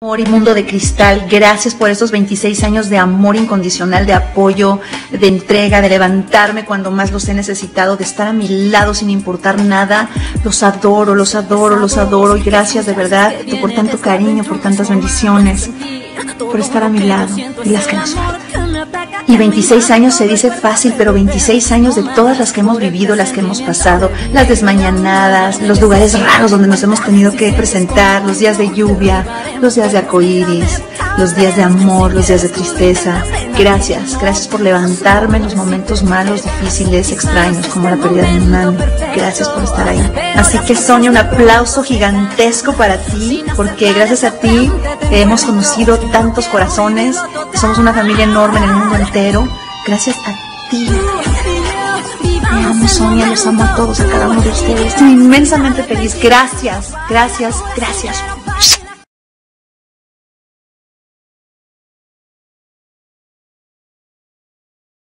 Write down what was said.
Amor y mundo de cristal, gracias por estos 26 años de amor incondicional, de apoyo, de entrega, de levantarme cuando más los he necesitado, de estar a mi lado sin importar nada. Los adoro, los adoro, los adoro y gracias de verdad por tanto cariño, por tantas bendiciones, por estar a mi lado y las que nos faltan. Y 26 años se dice fácil, pero 26 años de todas las que hemos vivido, las que hemos pasado, las desmañanadas, los lugares raros donde nos hemos tenido que presentar, los días de lluvia, los días de arcoíris, los días de amor, los días de tristeza. Gracias, gracias por levantarme en los momentos malos, difíciles, extraños, como la pérdida de mi mami. Gracias por estar ahí. Así que Sonia, un aplauso gigantesco para ti, porque gracias a ti hemos conocido tantos corazones, somos una familia enorme en el mundo entero. Gracias a ti. Me amo Sonia, los amo a todos, a cada uno de ustedes. Estoy inmensamente feliz. Gracias, gracias, gracias.